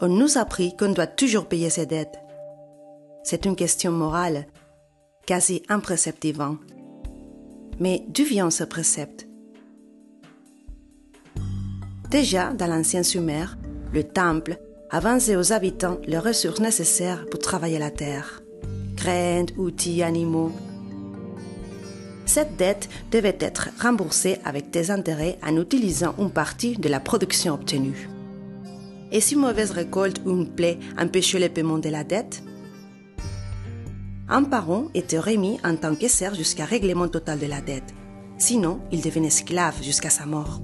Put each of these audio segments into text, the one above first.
on nous a appris qu'on doit toujours payer ses dettes. C'est une question morale, quasi imperceptible. Mais d'où vient ce précepte? Déjà, dans l'ancien Sumer, le temple avançait aux habitants les ressources nécessaires pour travailler la terre. Graines, outils, animaux. Cette dette devait être remboursée avec des intérêts en utilisant une partie de la production obtenue. Et si mauvaise récolte ou une plaie empêchait le paiement de la dette, un parent était remis en tant qu'essai jusqu'à règlement total de la dette. Sinon, il devenait esclave jusqu'à sa mort.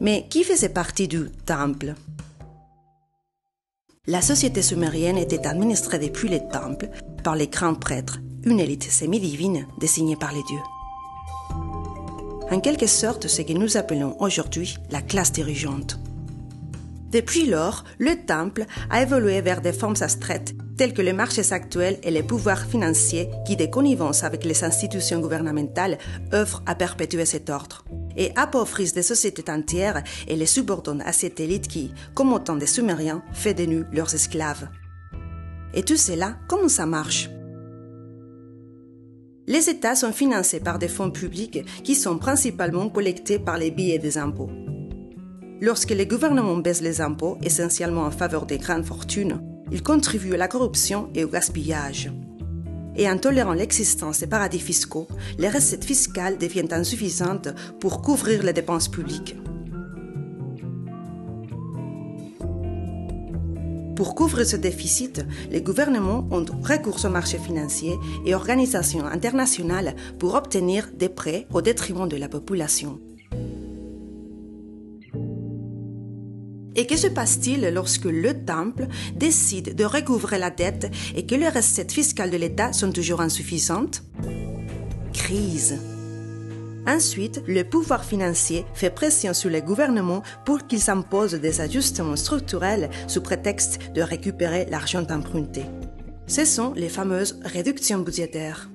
Mais qui faisait partie du temple? La société sumérienne était administrée depuis les temples par les grands prêtres, une élite semi-divine désignée par les dieux en quelque sorte ce que nous appelons aujourd'hui la classe dirigeante. Depuis lors, le temple a évolué vers des formes abstraites telles que les marchés actuels et les pouvoirs financiers qui, de connivence avec les institutions gouvernementales, œuvrent à perpétuer cet ordre et appauvrissent des sociétés entières et les subordonnent à cette élite qui, comme autant des Sumériens, fait de nous leurs esclaves. Et tout cela, comment ça marche? Les États sont financés par des fonds publics qui sont principalement collectés par les billets des impôts. Lorsque les gouvernements baissent les impôts, essentiellement en faveur des grandes fortunes, ils contribuent à la corruption et au gaspillage. Et en tolérant l'existence des paradis fiscaux, les recettes fiscales deviennent insuffisantes pour couvrir les dépenses publiques. Pour couvrir ce déficit, les gouvernements ont recours aux marchés financiers et organisations internationales pour obtenir des prêts au détriment de la population. Et que se passe-t-il lorsque le Temple décide de recouvrer la dette et que les recettes fiscales de l'État sont toujours insuffisantes? Crise. Ensuite, le pouvoir financier fait pression sur les gouvernements pour qu'ils s'imposent des ajustements structurels sous prétexte de récupérer l'argent emprunté. Ce sont les fameuses réductions budgétaires.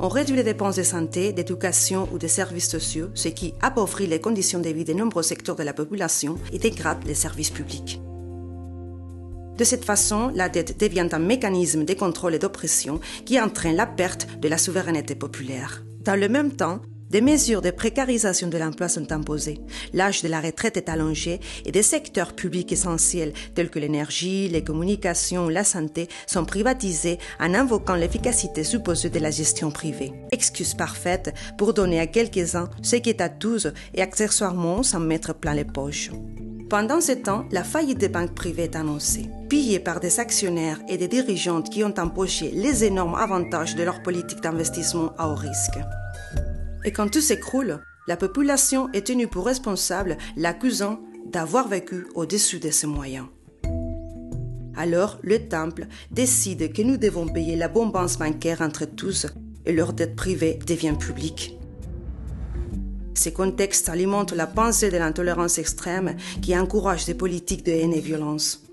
On réduit les dépenses de santé, d'éducation ou de services sociaux, ce qui appauvrit les conditions de vie de nombreux secteurs de la population et dégrade les services publics. De cette façon, la dette devient un mécanisme de contrôle et d'oppression qui entraîne la perte de la souveraineté populaire. Dans le même temps, des mesures de précarisation de l'emploi sont imposées. L'âge de la retraite est allongé et des secteurs publics essentiels tels que l'énergie, les communications la santé sont privatisés en invoquant l'efficacité supposée de la gestion privée. Excuse parfaite pour donner à quelques-uns ce qui est à tous et accessoirement s'en mettre plein les poches. Pendant ce temps, la faillite des banques privées est annoncée, pillée par des actionnaires et des dirigeantes qui ont empoché les énormes avantages de leur politique d'investissement à haut risque. Et quand tout s'écroule, la population est tenue pour responsable, l'accusant d'avoir vécu au-dessus de ses moyens. Alors, le temple décide que nous devons payer la bombance bancaire entre tous et leur dette privée devient publique. Ces contextes alimentent la pensée de l'intolérance extrême qui encourage des politiques de haine et violence.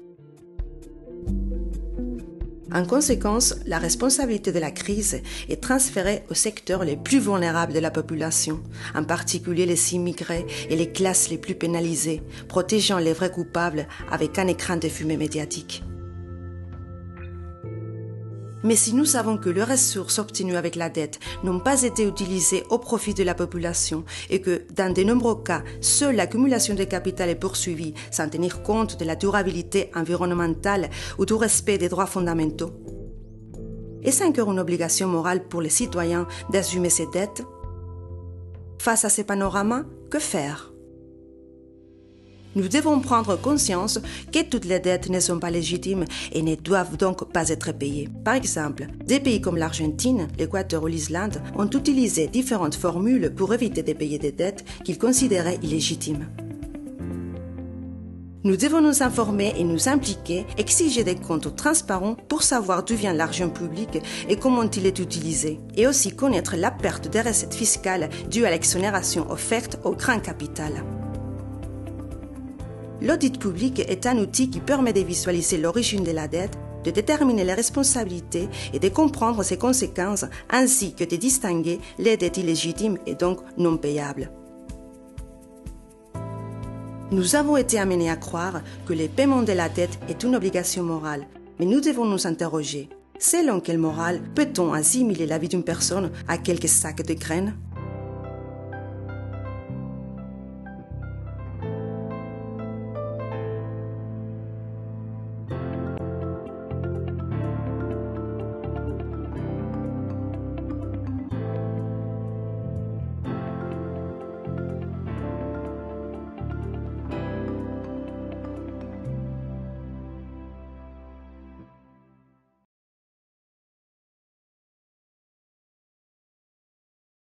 En conséquence, la responsabilité de la crise est transférée aux secteurs les plus vulnérables de la population, en particulier les immigrés et les classes les plus pénalisées, protégeant les vrais coupables avec un écran de fumée médiatique. Mais si nous savons que les ressources obtenues avec la dette n'ont pas été utilisées au profit de la population et que, dans de nombreux cas, seule l'accumulation de capital est poursuivie sans tenir compte de la durabilité environnementale ou du respect des droits fondamentaux, est-ce encore une obligation morale pour les citoyens d'assumer ces dettes Face à ces panoramas, que faire? Nous devons prendre conscience que toutes les dettes ne sont pas légitimes et ne doivent donc pas être payées. Par exemple, des pays comme l'Argentine, l'Équateur ou l'Islande ont utilisé différentes formules pour éviter de payer des dettes qu'ils considéraient illégitimes. Nous devons nous informer et nous impliquer, exiger des comptes transparents pour savoir d'où vient l'argent public et comment il est utilisé, et aussi connaître la perte des recettes fiscales dues à l'exonération offerte au grand capital. L'audit public est un outil qui permet de visualiser l'origine de la dette, de déterminer les responsabilités et de comprendre ses conséquences, ainsi que de distinguer les dettes illégitimes et donc non payables. Nous avons été amenés à croire que le paiement de la dette est une obligation morale, mais nous devons nous interroger. Selon quelle morale peut-on assimiler la vie d'une personne à quelques sacs de graines?